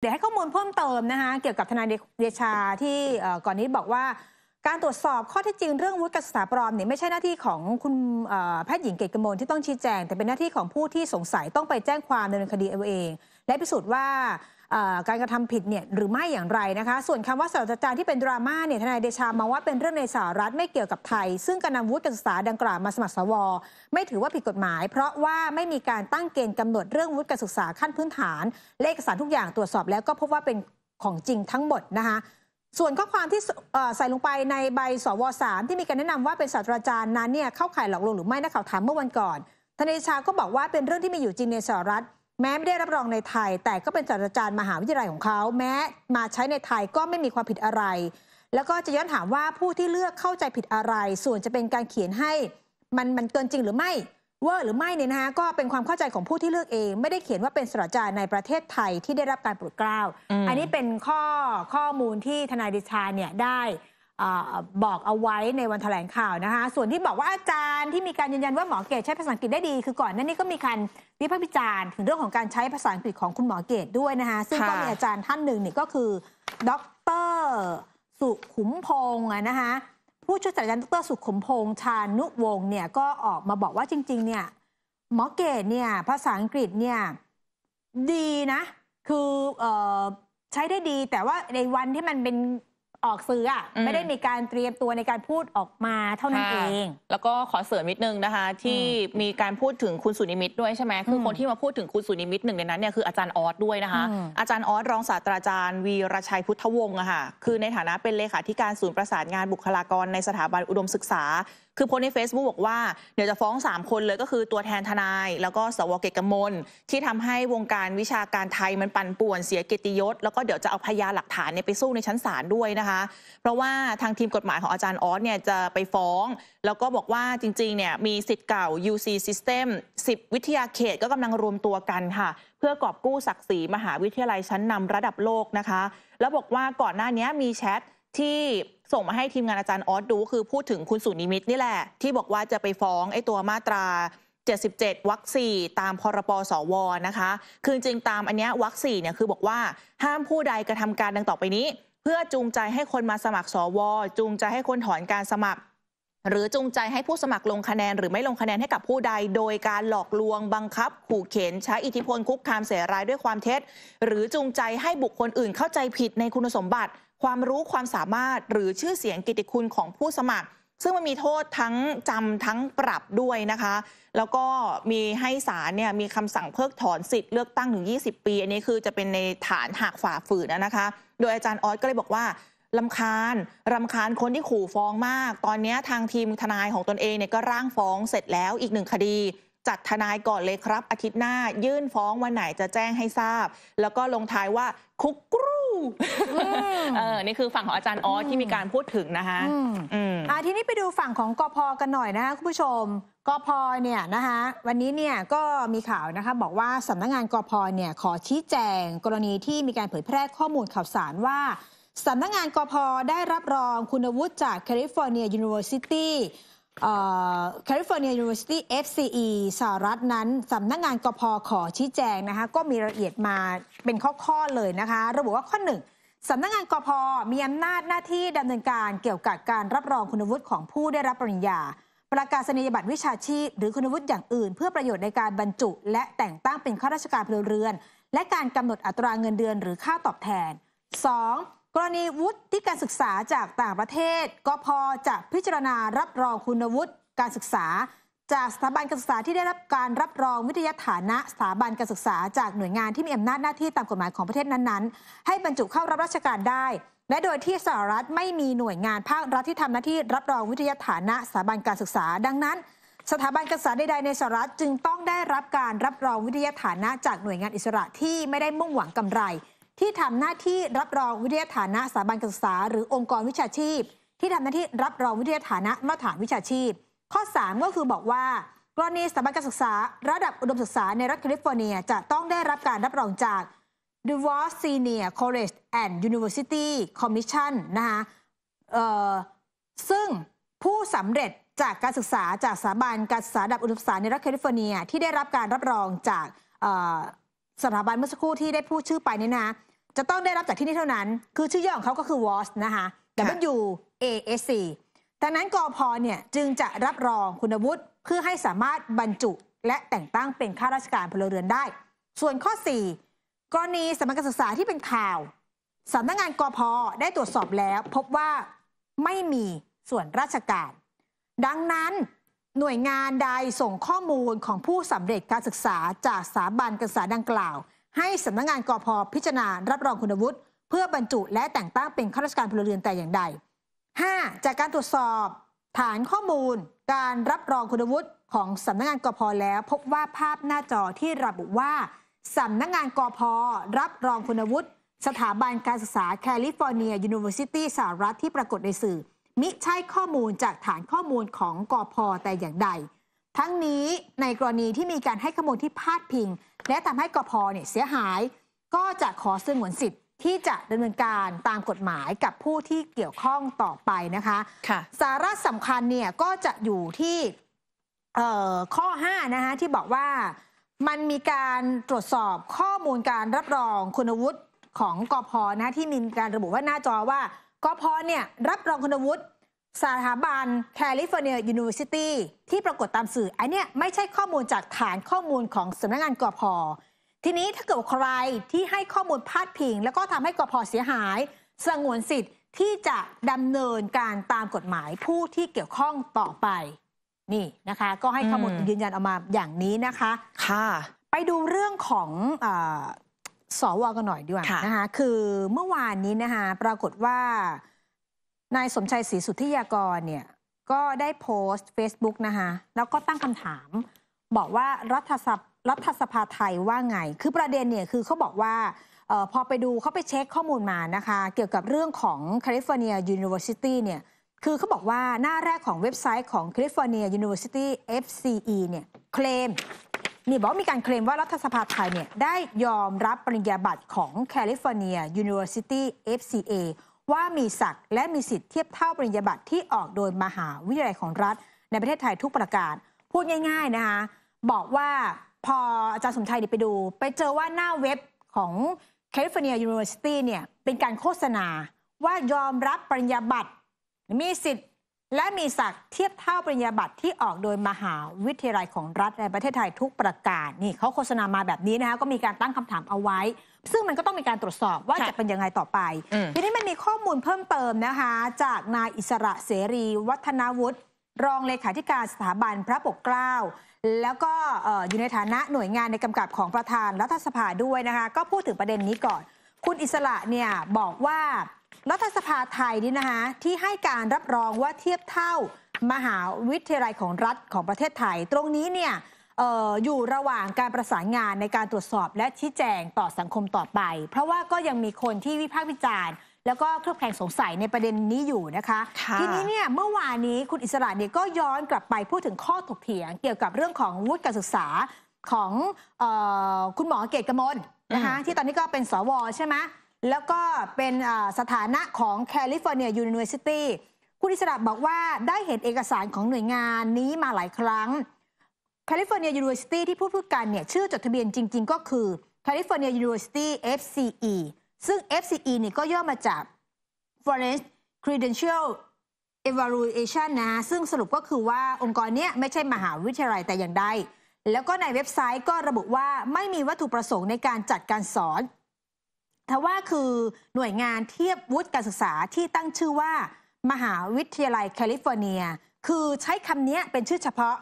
เดี๋ยวให้ข้อมูลเพิ่มเติมนะคะเกี่ยวกับทนายเดชาที่ก่อนนี้บอกว่า การตรวจสอบข้อเท็จจริงเรื่องวุฒิการศึกษาปลอมเนี่ยไม่ใช่หน้าที่ของคุณแพทย์หญิงเกตกมลที่ต้องชี้แจง แต่เป็นหน้าที่ของผู้ที่สงสัยต้องไปแจ้งความดำเนินคดีเอาเอง และพิสูจน์ว่า การกระทำผิดเนี่ยหรือไม่อย่างไรนะคะ ส่วนคำว่าศาสตราจารย์ที่เป็นดราม่าเนี่ยทนายเดชามองว่าเป็นเรื่องในสหรัฐไม่เกี่ยวกับไทย ซึ่งการนำวุฒิการศึกษาดังกล่าวมาสมัครสว ไม่ถือว่าผิดกฎหมาย เพราะว่าไม่มีการตั้งเกณฑ์กำหนดเรื่องวุฒิการศึกษาขั้นพื้นฐานเลขเอกสารทุกอย่างตรวจสอบแล้วก็พบว่าเป็นของจริงทั้งหมดนะคะส่วนข้อความที่ใส่ลงไปในใบสวสามที่มีการแนะนำว่าเป็นศาสตราจารย์นั้นเนี่ยเข้าข่ายหลอกลวงหรือไม่นักข่าวถามเมื่อวันก่อนทนายเดชาก็บอกว่าเป็นเรื่องที่มีอยู่จริงในสหรัฐ แม้ไม่ได้รับรองในไทย แต่ก็เป็นศาสตราจารย์มหาวิทยาลัยของเขา แม้มาใช้ในไทยก็ไม่มีความผิดอะไร แล้วก็จะย้อนถามว่าผู้ที่เลือกเข้าใจผิดอะไร ส่วนจะเป็นการเขียนให้ มันมันเกินจริงหรือไม่เวอร์หรือไม่เนี่ยนะคะก็เป็นความเข้าใจของผู้ที่เลือกเอง ไม่ได้เขียนว่าเป็นศาสตราจารย์ในประเทศไทยที่ได้รับการโปรดเกล้าอืมอันนี้เป็นข้อข้อมูลที่ทนายเดิชาเนี่ยได้อ่า บอกเอาไว้ในวันแถลงข่าวนะคะ ส่วนที่บอกว่าอาจารย์ที่มีการยืนยันว่าหมอเกตใช้ภาษาอังกฤษได้ดี คือก่อนหน้านี้ก็มีการวิพากษ์วิจารณ์ถึงเรื่องของการใช้ภาษาอังกฤษของคุณหมอเกตด้วยนะคะซึ่งก็มีอาจารย์ท่านหนึ่งเนี่ยก็คือดรสุขุมพงศ์นะคะผู้ช่วยศาสตราจารย์ดรสุขุมพงศ์ชานุวงศ์เนี่ยก็ออกมาบอกว่าจริง ๆ เนี่ยหมอเกตเนี่ยภาษาอังกฤษเนี่ยดีนะ คืออใช้ได้ดีแต่ว่าในวันที่มันเป็น ออกสื่ออะอืม ไม่ได้มีการเตรียมตัวในการพูดออกมาเท่านั้นเอค่ะงแล้วก็ขอเสริมนิดนึงนะคะ ที่มีการพูดถึงคุณสุนิมิตด้วยใช่ไหมคืออมคนที่มาพูดถึงคุณสุนิมิตหนึ่งในนั้นเนี่ยคืออาจารย์ออสด้วยนะคะ อืม อาจารย์ออสรองศาสตราจารย์วีรชัยพุทธวงศ์อะค่ะคือในฐานะเป็นเลขาธิการศูนย์ประสานงานบุคลากรในสถาบันอุดมศึกษา คือโพสใน Facebook บอกว่าเดี๋ยวจะฟ้อง 3 คนเลยก็คือตัวแทนทนาย แล้วก็สวเกตกมลที่ทำให้วงการวิชาการไทยมันปั่นป่วนเสียเกียรติยศ แล้วก็เดี๋ยวจะเอาพยานหลักฐานเนี่ยไปสู้ในชั้นศาลด้วยนะคะ เพราะว่าทางทีมกฎหมายของอาจารย์ออสเนี่ยจะไปฟ้อง แล้วก็บอกว่าจริงๆเนี่ยมีสิทธิ์เก่า UC System 10 วิทยาเขตก็กำลังรวมตัวกันค่ะเพื่อกอบกู้ศักดิ์ศรีมหาวิทยาลัยชั้นนำระดับโลกนะคะ แล้วบอกว่าก่อนหน้านี้มีแชทที่ ส่งมาให้ทีมงานอาจารย์ออสดู คือพูดถึงคุณสุนิมิตนี่แหละ ที่บอกว่าจะไปฟ้องไอ้ตัวมาตรา 77วรรคสี่ตามพรปสวนะคะ คือจริงตามอันเนี้ยวรรคสี่เนี่ยคือบอกว่าห้ามผู้ใดกระทำการดังต่อไปนี้ เพื่อจูงใจให้คนมาสมัครสว จูงใจให้คนถอนการสมัคร หรือจูงใจให้ผู้สมัครลงคะแนน หรือไม่ลงคะแนนให้กับผู้ใด โดยการหลอกลวงบังคับ ขู่เข็นใช้อิทธิพลคุกคามเสียรายด้วยความเท็จ หรือจูงใจให้บุคคลอื่นเข้าใจผิดในคุณสมบัติ ความรู้ความสามารถหรือชื่อเสียงกิตติคุณของผู้สมัครซึ่งมันมีโทษทั้งจำทั้งปรับด้วยนะคะ แล้วก็มีให้ศาลเนี่ยมีคำสั่งเพิกถอนสิทธิ์เลือกตั้งถึง 20 ปี อันนี้คือจะเป็นในฐานหากฝ่าฝืนนะคะ โดยอาจารย์ออสก็เลยบอกว่า ลำคาญรำคาญคนที่ขู่ฟ้องมาก ตอนนี้ทางทีมทนายของตนเองเนี่ยก็ร่างฟ้องเสร็จแล้วอีกหนึ่งคดี จัดทนายก่อนเลยครับ อาทิตย์หน้ายื่นฟ้องวันไหนจะแจ้งให้ทราบ แล้วก็ลงท้ายว่าคุกกรูเออนี่คือฝั่งของอาจารย์อ๊อดที่มีการพูดถึงนะคะอืมอืมอ่าทีนี้ไปดูฝั่งของกพกันหน่อยนะคะคุณผู้ชมกพเนี่ยนะคะวันนี้เนี่ยก็มีข่าวนะคะบอกว่าสำนักงานกพเนี่ยขอชี้แจง กรณีที่มีการเผยแพร่ข้อมูลข่าวสารว่า สำนักงานกพได้รับรองคุณวุฒิจาก California University California University FCE สหรัฐนั้นสำนักงานกพขอชี้แจงนะคะก็มีรายละเอียดมาเป็นข้อ ๆ เลยนะคะ ระบุว่าข้อหนึ่งสำนักงานกพมีอำนาจหน้าที่ดำเนินการเกี่ยวกับการรับรองคุณวุฒิของผู้ได้รับปริญญา ประกาศนียบัตรวิชาชีพ หรือคุณวุฒิอย่างอื่น เพื่อประโยชน์ในการบรรจุ และแต่งตั้งเป็นข้าราชการพลเรือน และการกำหนดอัตราเงินเดือนหรือค่าตอบแทน 2. กรณีวุฒิที่การศึกษาจากต่างประเทศกพจะพิจารณารับรองคุณวุฒิการศึกษา จากสถาบันการศึกษาที่ได้รับการรับรองวิทยาฐานะ สถาบันการศึกษาจากหน่วยงานที่มีอำนาจหน้าที่ตามกฎหมายของประเทศนั้นๆ ให้บรรจุเข้ารับราชการได้ และโดยที่สหรัฐไม่มีหน่วยงานภาครัฐที่ทำหน้าที่รับรองวิทยาฐานะสถาบันการศึกษา ดังนั้น สถาบันการศึกษาใดๆในสหรัฐจึงต้องได้รับการรับรองวิทยาฐานะจากหน่วยงานอิสระที่ไม่ได้มุ่งหวังกำไร ที่ทำหน้าที่รับรองวิทยาฐานะสถาบันการศึกษา หรือองค์กรวิชาชีพ ที่ทำหน้าที่รับรองวิทยาฐานะมาตรฐานวิชาชีพ ข้อ 3 ก็คือบอกว่ากรณีสถาบันการศึกษา ระดับอุดมศึกษาในรัฐแคลิฟอร์เนีย จะต้องได้รับการรับรองจาก the WASC Senior College and University Commission นะคะซึ่งผู้สำเร็จจากการศึกษาจากสถาบันการศึกษาระดับอุดมศึกษาในรัฐแคลิฟอร์เนีย ที่ได้รับการรับรองจากสถาบันเมื่อสักครู่ที่ได้พูดชื่อไปเนี่ยนะ จะต้องได้รับจากที่นี่เท่านั้น คือชื่อย่อของเขาก็คือ WAS นะคะ WASC ดังนั้นกอพเนี่ยจึงจะรับรองคุณวุฒิเพื่อให้สามารถบรรจุและแต่งตั้งเป็นข้าราชการพลเรือนได้ ส่วนข้อ 4 กรณีสำนักการศึกษาที่เป็นข่าวสำนักงานกอพได้ตรวจสอบแล้ว พบว่าไม่มีส่วนราชการ ดังนั้นหน่วยงานใดส่งข้อมูลของผู้สำเร็จการศึกษาจากสถาบันการศึกษาดังกล่าว ให้สำนักงานกพพิจารณารับรองคุณวุฒิเพื่อบรรจุและแต่งตั้งเป็นข้าราชการพลเรือนแต่อย่างใด 5. จากการตรวจสอบ ฐานข้อมูล การรับรองคุณวุฒิของสำนักงานกพแล้ว พบว่าภาพหน้าจอที่ระบุว่าสำนักงานกพรับรองคุณวุฒิสถาบันการศึกษา California University สหรัฐที่ปรากฏในสื่อ มิใช่ข้อมูลจากฐานข้อมูลของกพแต่อย่างใด ทั้งนี้ในกรณีที่มีการให้ข้อมูลที่พาดพิง และทำให้กพเนี่ยเสียหาย ก็จะขอสงวนสิทธิ์ที่จะดำเนินการตามกฎหมายกับผู้ที่เกี่ยวข้องต่อไปนะคะค่ะสาระสำคัญเนี่ยก็จะอยู่ที่เอ่อข้อ5นะคะที่บอกว่ามันมีการตรวจสอบข้อมูลการรับรองคุณวุฒิของกพนะที่มีการระบุว่าหน้าจอว่ากพเนี่ยรับรองคุณวุฒิ สถาบัน California University ที่ปรากฏตามสื่อ อันเนี้ยไม่ใช่ข้อมูลจากฐานข้อมูลของสำนักงานกพทีนี้ถ้าเกิดว่าใครที่ให้ข้อมูลพาดพิง แล้วก็ทำให้กพเสียหาย สงวนสิทธิ์ที่จะดำเนินการตามกฎหมายผู้ที่เกี่ยวข้องต่อไป นี่นะคะ ก็ให้ข้อมูลอืมยืนยันออกมาอย่างนี้นะคะ ค่ะ ไปดูเรื่องของอาสวกันหน่อยดีกว่าค่ะนะคะ คือเมื่อวานนี้นะคะปรากฏว่า นายสมชัยศรีสุทธิยากรเนี่ยก็ได้โพสต์ Facebook นะคะแล้วก็ตั้งคำถาม บอกว่ารัฐสภารัฐสภาไทยว่าไง คือประเด็นเนี่ยคือเขาบอกว่าออพอไปดูเขาไปเช็คข้อมูลมานะคะ เกี่ยวกับเรื่องของ California University เนี่ยคือเขาบอกว่าหน้าแรกของเว็บไซต์ของ California University FCE เนี่ยเคลมนี่บอกว่ามีการเคลมว่ารัฐสภาไทยเนี่ยได้ยอมรับปริญญาบัตรของ California University FCA ว่ามีศักดิ์และมีสิทธิ์เทียบเท่าปริญญาบัตรที่ออกโดยมหาวิทยาลัยของรัฐ ในประเทศไทยทุกประการ พูดง่าย ๆนะคะบอกว่าพออาจารย์สมชัยไปดู ไปเจอว่าหน้าเว็บของ California University เนี่ยเป็นการโฆษณาว่ายอมรับปริญญาบัตรมีสิทธิ์และมีศักดิ์เทียบเท่าปริญญาบัตรที่ออกโดยมหาวิทยาลัยของรัฐในประเทศไทยทุกประการนี่เขาโฆษณามาแบบนี้นะคะก็มีการตั้งคำถามเอาไว้ซึ่งมันก็ต้องมีการตรวจสอบว่าค่ะจะเป็นยังไงต่อไปอืมทีนี้มันมีข้อมูลเพิ่มเติมนะคะ จากนายอิสระเสรี วัฒนาวุฒิรองเลขาธิการสถาบันพระปกเกล้า แล้วก็เอ่ออยู่ในฐานะหน่วยงานในกำกับของประธานรัฐสภาด้วยนะคะ ก็พูดถึงประเด็นนี้ก่อน คุณอิสระเนี่ยบอกว่ารัฐสภาไทยนี่นะคะที่ให้การรับรองว่าเทียบเท่ามหาวิทยาลัยของรัฐของประเทศไทย ตรงนี้เนี่ยเอออยู่ระหว่างการประสานงานในการตรวจสอบและชี้แจงต่อสังคมต่อไป เพราะว่าก็ยังมีคนที่วิพากษ์วิจารณ์ แล้วก็เคลือบแคลงสงสัยในประเด็นนี้อยู่นะคะค่ะทีนี้เนี่ยเมื่อวานนี้คุณอิสระเนี่ยก็ย้อนกลับไปพูดถึงข้อถกเถียง เกี่ยวกับเรื่องของวุฒิการศึกษาของเออคุณหมอเกศกมลนะคะที่ตอนนี้ก็เป็นสวใช่ไหมแล้วก็เป็นอ่าสถานะของ California University คุณอิสระบอกว่าได้เห็นเอกสารของหน่วยงานนี้มาหลายครั้ง California University ที่พูดพูดกันเนี่ยชื่อจดทะเบียนจริง ๆ ก็คือ California University FCE ซึ่ง FCE เนี่ยก็ย่อมาจาก Foreign Credential Evaluation นะ ซึ่งสรุปก็คือว่าองค์กรเนี้ยไม่ใช่มหาวิทยาลัยแต่อย่างใด แล้วก็ในเว็บไซต์ก็ระบุว่าไม่มีวัตถุประสงค์ในการจัดการสอนทว่าคือหน่วยงานเทียบวุฒิการศึกษาที่ตั้งชื่อว่า มหาวิทยาลัยแคลิฟอร์เนีย คือใช้คำนี้เป็นชื่อเฉพาะ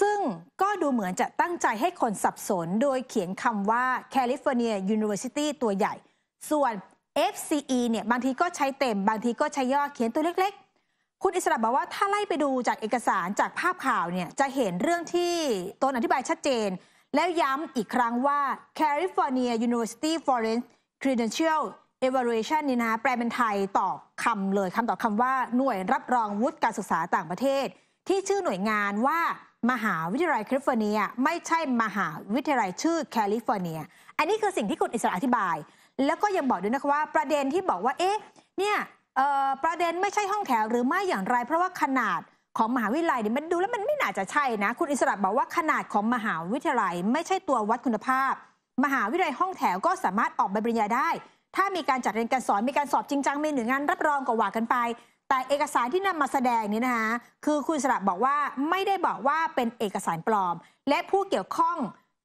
ซึ่งก็ดูเหมือนจะตั้งใจให้คนสับสนโดยเขียนคำว่า California University ตัวใหญ่ ส่วน FCE เนี่ยบางทีก็ใช้เต็ม บางทีก็ใช้ย่อเขียนตัวเล็ก ๆ คุณอิสระบอกว่าถ้าไล่ไปดูจากเอกสารจากภาพข่าวเนี่ยจะเห็นเรื่องที่ตนอธิบายชัดเจน แล้วย้ำอีกครั้งว่า California University Foreign Credential Evaluation นี่นะแปลเป็นไทยต่อคำเลยคำต่อคำว่าหน่วยรับรองวุฒิการศึกษาต่างประเทศ ที่ชื่อหน่วยงานว่า มหาวิทยาลัยแคลิฟอร์เนีย ไม่ใช่มหาวิทยาลัยชื่อแคลิฟอร์เนีย อันนี้คือสิ่งที่คุณอิสระอธิบาย แล้วก็ยังบอกด้วยนะคะว่าประเด็นที่บอกว่า เอ๊ะ เนี่ยประเด็นไม่ใช่ห้องแถวหรือไม่อย่างไร เพราะว่าขนาดของมหาวิทยาลัยเนี่ยมันดูแล้วมันไม่น่าจะใช่นะ คุณอิสระบอกว่าขนาดของมหาวิทยาลัย ไม่ใช่ตัววัดคุณภาพ มหาวิทยาลัยห้องแถวก็สามารถออกใบปริญญาได้ ถ้ามีการจัดเรียนการสอนมีการสอบจริงจังมีหน่วยงานรับรองก็ว่ากันไป แต่เอกสารที่นำมาแสดงนี่นะคะคือคุณสระบอกว่าไม่ได้บอกว่าเป็นเอกสารปลอม และผู้เกี่ยวข้อง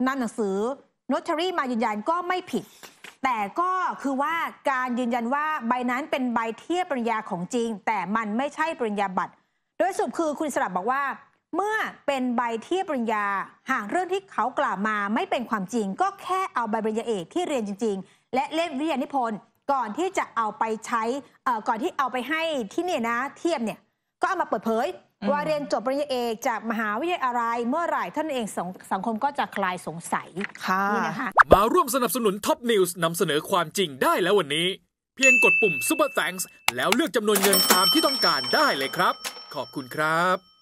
นำหนังสือนอตเทอรี่มายืนยันก็ไม่ผิด แต่ก็คือว่าการยืนยันว่าใบนั้นเป็นใบเทียบปริญญาของจริง แต่มันไม่ใช่ปริญญาบัตร โดยสรุปคือคุณอิสระบอกว่า เมื่อเป็นใบเทียบปริญญา หากเรื่องที่เขากล่าวมาไม่เป็นความจริง ก็แค่เอาใบปริญญาเอกที่เรียนจริง ๆ และเล่มวิทยานิพนธ์ ก่อนที่จะเอาไปใช้เอ่อก่อนที่เอาไปให้ที่เนี่ยนะ เทียบเนี่ยก็เอามาเปิดเผยอืมว่าเรียนจบปริญญาเอกจากมหาวิทยาลัยอะไรเมื่อไหร่ท่านเองสังสังคมก็จะคลายสงสัยค่ะนี่นะคะมาร่วมสนับสนุน Top News นำเสนอความจริงได้แล้ววันนี้ เพียงกดปุ่ม Super Thanks แล้วเลือกจำนวนเงินตามที่ต้องการได้เลยครับ ขอบคุณครับ